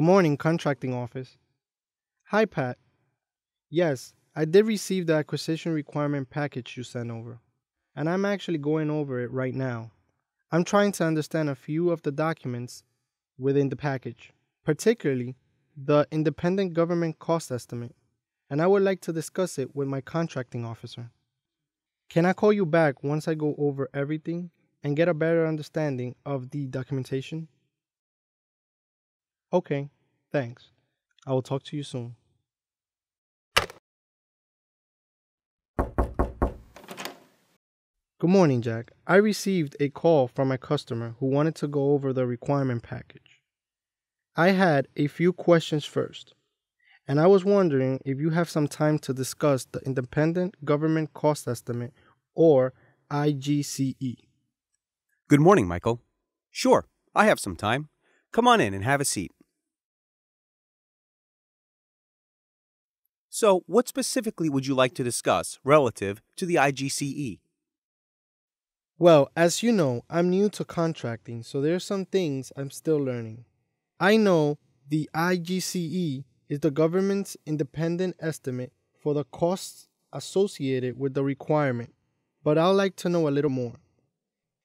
Good morning, contracting office. Hi, Pat. Yes, I did receive the acquisition requirement package you sent over, and I'm actually going over it right now. I'm trying to understand a few of the documents within the package, particularly the independent government cost estimate, and I would like to discuss it with my contracting officer. Can I call you back once I go over everything and get a better understanding of the documentation? Okay, thanks. I will talk to you soon. Good morning, Jack. I received a call from a customer who wanted to go over the requirement package. I had a few questions first, and I was wondering if you have some time to discuss the Independent Government Cost Estimate, or IGCE. Good morning, Michael. Sure, I have some time. Come on in and have a seat. So, what specifically would you like to discuss relative to the IGCE? Well, as you know, I'm new to contracting, so there are some things I'm still learning. I know the IGCE is the government's independent estimate for the costs associated with the requirement, but I'd like to know a little more.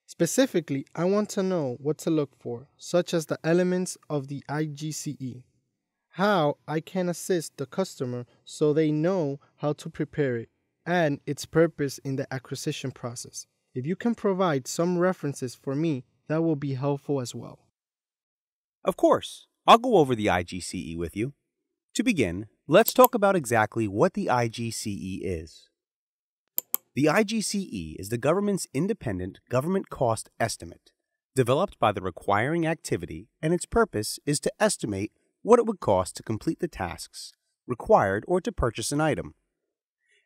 Specifically, I want to know what to look for, such as the elements of the IGCE, how I can assist the customer so they know how to prepare it, and its purpose in the acquisition process. If you can provide some references for me, that will be helpful as well. Of course, I'll go over the IGCE with you. To begin, let's talk about exactly what the IGCE is. The IGCE is the government's independent government cost estimate, developed by the requiring activity, and its purpose is to estimate what it would cost to complete the tasks required or to purchase an item.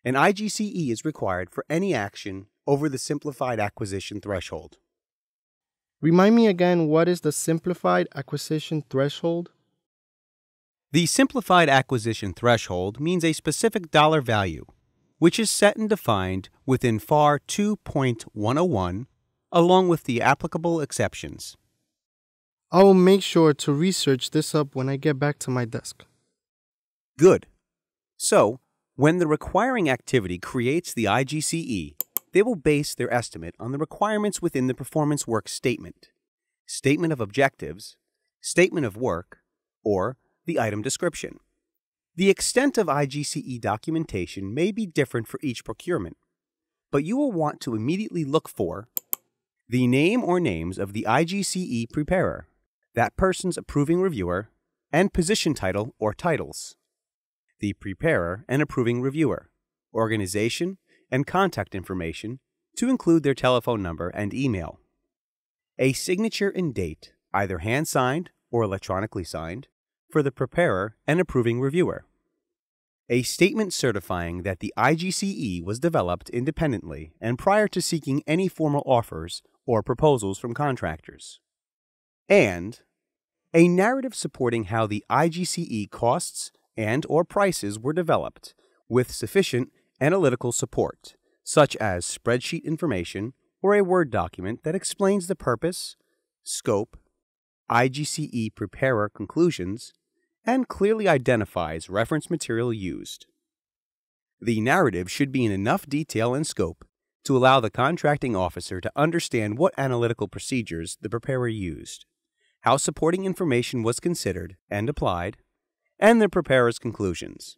An IGCE is required for any action over the simplified acquisition threshold. Remind me again what is the simplified acquisition threshold? The simplified acquisition threshold means a specific dollar value, which is set and defined within FAR 2.101 along with the applicable exceptions. I will make sure to research this up when I get back to my desk. Good. So, when the requiring activity creates the IGCE, they will base their estimate on the requirements within the performance work statement, statement of objectives, statement of work, or the item description. The extent of IGCE documentation may be different for each procurement, but you will want to immediately look for the name or names of the IGCE preparer, that person's approving reviewer, and position title or titles, the preparer and approving reviewer, organization, and contact information to include their telephone number and email. A signature and date, either hand signed or electronically signed, for the preparer and approving reviewer. A statement certifying that the IGCE was developed independently and prior to seeking any formal offers or proposals from contractors. And a narrative supporting how the IGCE costs and or prices were developed with sufficient analytical support, such as spreadsheet information or a Word document that explains the purpose, scope, IGCE preparer conclusions, and clearly identifies reference material used. The narrative should be in enough detail and scope to allow the contracting officer to understand what analytical procedures the preparer used, how supporting information was considered and applied, and the preparer's conclusions.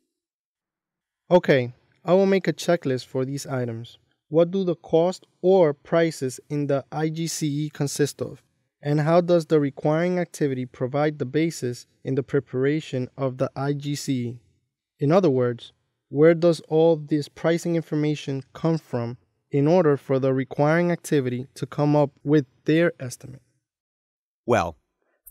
Okay, I will make a checklist for these items. What do the cost or prices in the IGCE consist of? And how does the requiring activity provide the basis in the preparation of the IGCE? In other words, where does all this pricing information come from in order for the requiring activity to come up with their estimate? Well,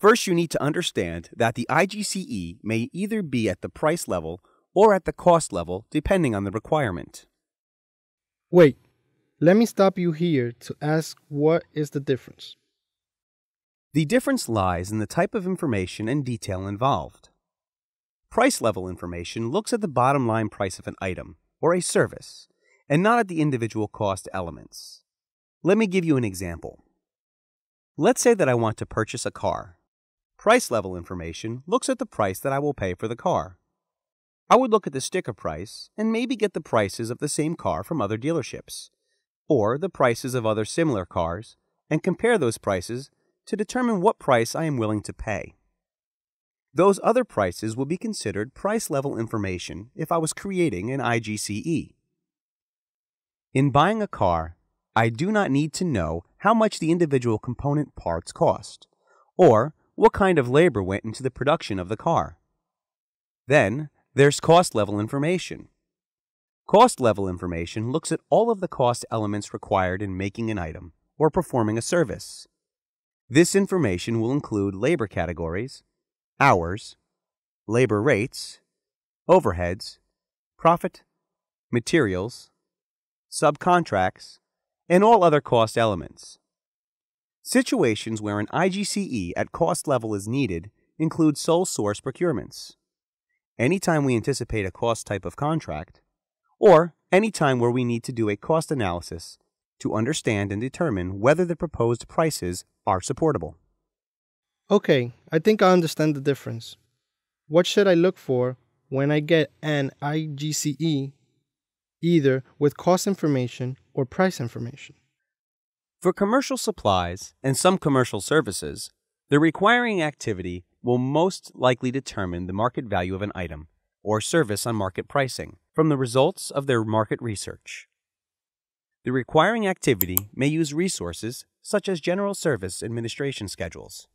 first you need to understand that the IGCE may either be at the price level or at the cost level, depending on the requirement. Wait, let me stop you here to ask what is the difference? The difference lies in the type of information and detail involved. Price level information looks at the bottom line price of an item or a service and not at the individual cost elements. Let me give you an example. Let's say that I want to purchase a car. Price level information looks at the price that I will pay for the car. I would look at the sticker price and maybe get the prices of the same car from other dealerships, or the prices of other similar cars, and compare those prices to determine what price I am willing to pay. Those other prices will be considered price level information if I was creating an IGCE. In buying a car, I do not need to know how much the individual component parts cost, or what kind of labor went into the production of the car. Then, there's cost level information. Cost level information looks at all of the cost elements required in making an item or performing a service. This information will include labor categories, hours, labor rates, overheads, profit, materials, subcontracts, and all other cost elements. Situations where an IGCE at cost level is needed include sole source procurements. Anytime we anticipate a cost type of contract, or anytime where we need to do a cost analysis to understand and determine whether the proposed prices are supportable. Okay, I think I understand the difference. What should I look for when I get an IGCE, either with cost information or price information? For commercial supplies and some commercial services, the requiring activity will most likely determine the market value of an item or service on market pricing from the results of their market research. The requiring activity may use resources such as General Service Administration schedules.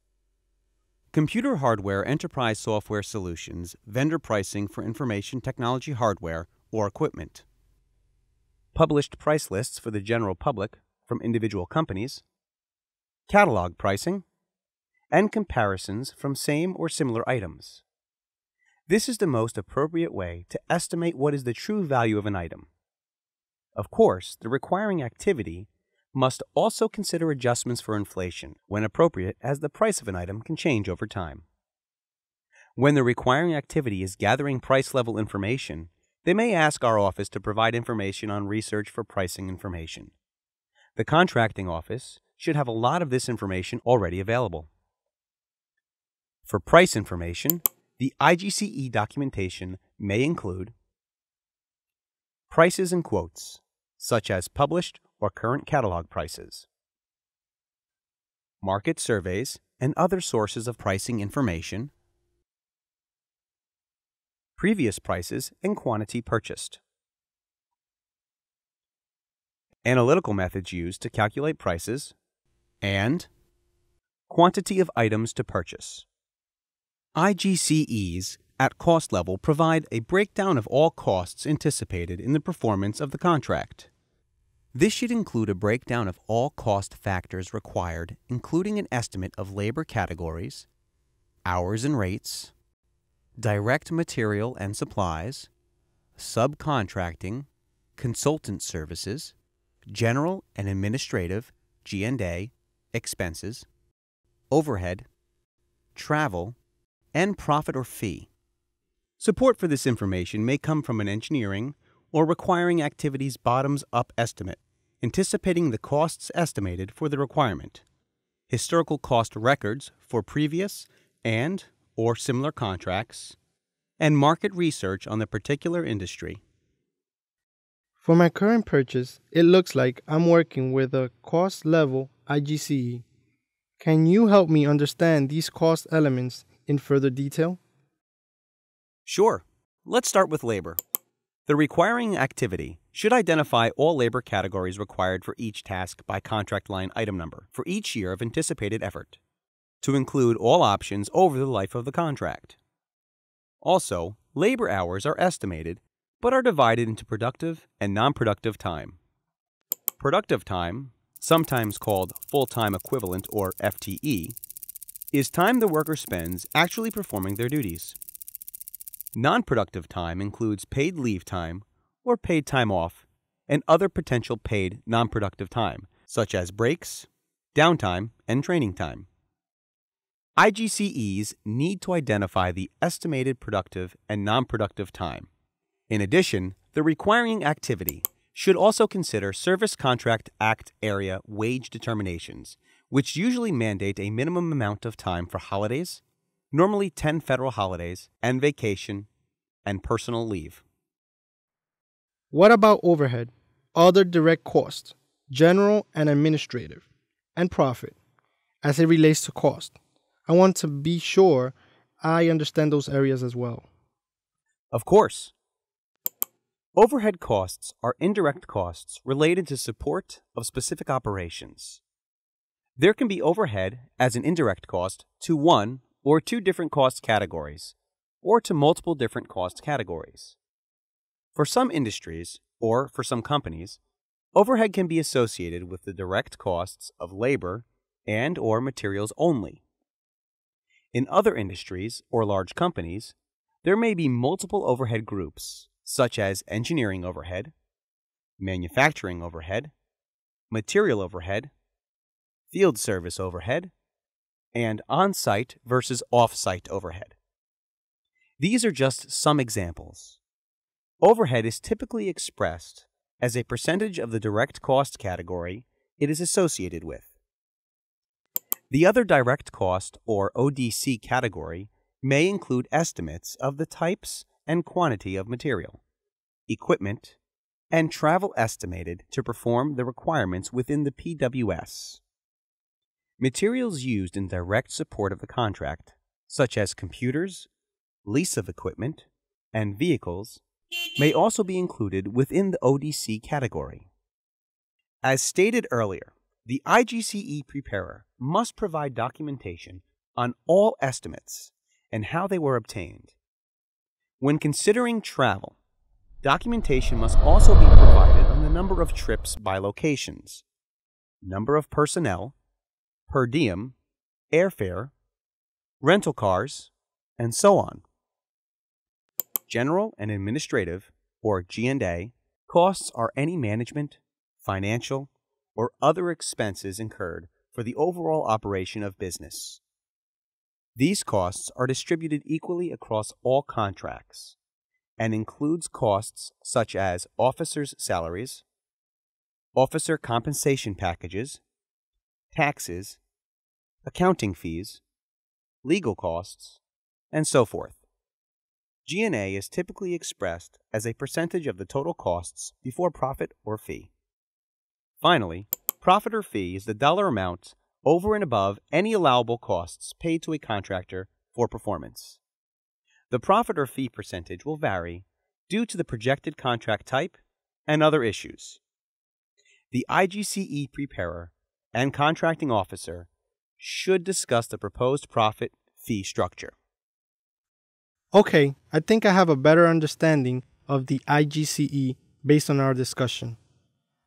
Computer Hardware Enterprise Software Solutions vendor pricing for information technology hardware or equipment. Published price lists for the general public from individual companies, catalog pricing, and comparisons from same or similar items. This is the most appropriate way to estimate what is the true value of an item. Of course, the requiring activity must also consider adjustments for inflation when appropriate, as the price of an item can change over time. When the requiring activity is gathering price level information, they may ask our office to provide information on research for pricing information. The contracting office should have a lot of this information already available. For price information, the IGCE documentation may include prices and quotes, such as published or current catalog prices, market surveys and other sources of pricing information, previous prices and quantity purchased. Analytical methods used to calculate prices, and quantity of items to purchase. IGCEs at cost level provide a breakdown of all costs anticipated in the performance of the contract. This should include a breakdown of all cost factors required, including an estimate of labor categories, hours and rates, direct material and supplies, subcontracting, consultant services, general and administrative G&A expenses, overhead, travel, and profit or fee. Support for this information may come from an engineering or requiring activities bottoms up estimate, anticipating the costs estimated for the requirement, historical cost records for previous and or similar contracts, and market research on the particular industry. For my current purchase, it looks like I'm working with a cost level IGCE. Can you help me understand these cost elements in further detail? Sure. Let's start with labor. The requiring activity should identify all labor categories required for each task by contract line item number for each year of anticipated effort, to include all options over the life of the contract. Also, labor hours are estimated but are divided into productive and non productive time. Productive time, sometimes called full time equivalent or FTE, is time the worker spends actually performing their duties. Non productive time includes paid leave time or paid time off and other potential paid non productive time, such as breaks, downtime, and training time. IGCEs need to identify the estimated productive and non productive time in addition, the requiring activity should also consider Service Contract Act area wage determinations, which usually mandate a minimum amount of time for holidays, normally 10 federal holidays and vacation and personal leave. What about overhead, other direct costs, general and administrative, and profit as it relates to cost? I want to be sure I understand those areas as well. Of course. Overhead costs are indirect costs related to support of specific operations. There can be overhead as an indirect cost to one or two different cost categories, or to multiple different cost categories. For some industries, or for some companies, overhead can be associated with the direct costs of labor and or materials only. In other industries or large companies, there may be multiple overhead groups such as engineering overhead, manufacturing overhead, material overhead, field service overhead, and on site versus off site overhead. These are just some examples. Overhead is typically expressed as a percentage of the direct cost category it is associated with. The other direct cost or ODC category may include estimates of the types and quantity of material, equipment, and travel estimated to perform the requirements within the PWS. Materials used in direct support of the contract, such as computers, lease of equipment, and vehicles, may also be included within the ODC category. As stated earlier, the IGCE preparer must provide documentation on all estimates and how they were obtained. When considering travel, documentation must also be provided on the number of trips by locations, number of personnel, per diem, airfare, rental cars, and so on. General and administrative, or G&A, costs are any management, financial, or other expenses incurred for the overall operation of business. These costs are distributed equally across all contracts and includes costs such as officers' salaries, officer compensation packages, taxes, accounting fees, legal costs, and so forth. G&A is typically expressed as a percentage of the total costs before profit or fee. Finally, profit or fee is the dollar amount over and above any allowable costs paid to a contractor for performance. The profit or fee percentage will vary due to the projected contract type and other issues. The IGCE preparer and contracting officer should discuss the proposed profit fee structure. Okay, I think I have a better understanding of the IGCE based on our discussion.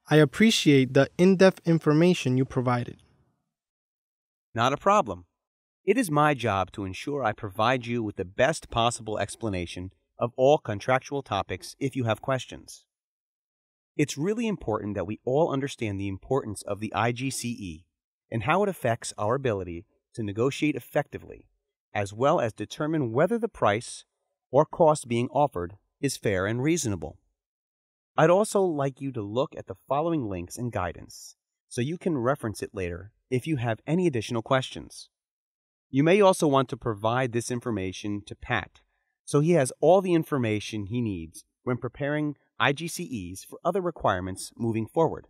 I appreciate the in depth information you provided. Not a problem. It is my job to ensure I provide you with the best possible explanation of all contractual topics if you have questions. It's really important that we all understand the importance of the IGCE and how it affects our ability to negotiate effectively, as well as determine whether the price or cost being offered is fair and reasonable. I'd also like you to look at the following links and guidance so you can reference it later if you have any additional questions. You may also want to provide this information to Pat so he has all the information he needs when preparing IGCEs for other requirements moving forward.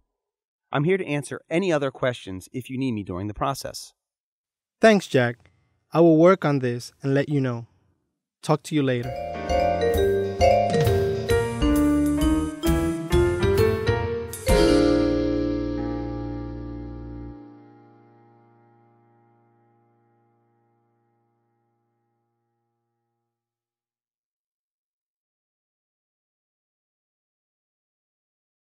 I'm here to answer any other questions if you need me during the process. Thanks, Jack. I will work on this and let you know. Talk to you later.